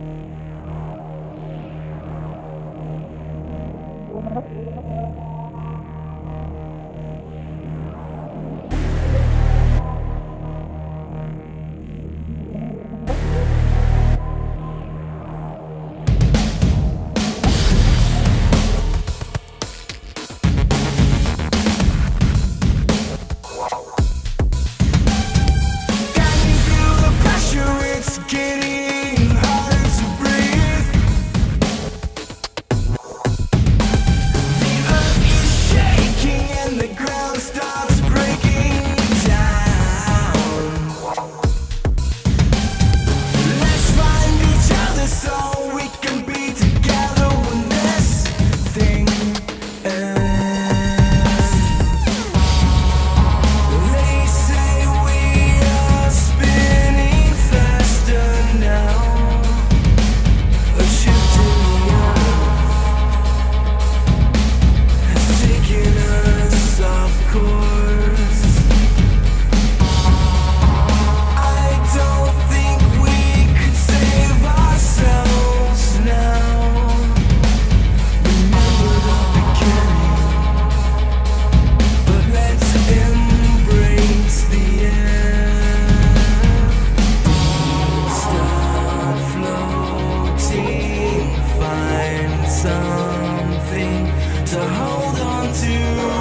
Thank you. Something to hold on to.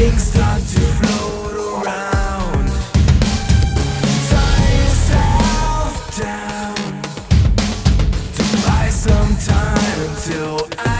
things start to float around. Tie yourself down. To buy some time until I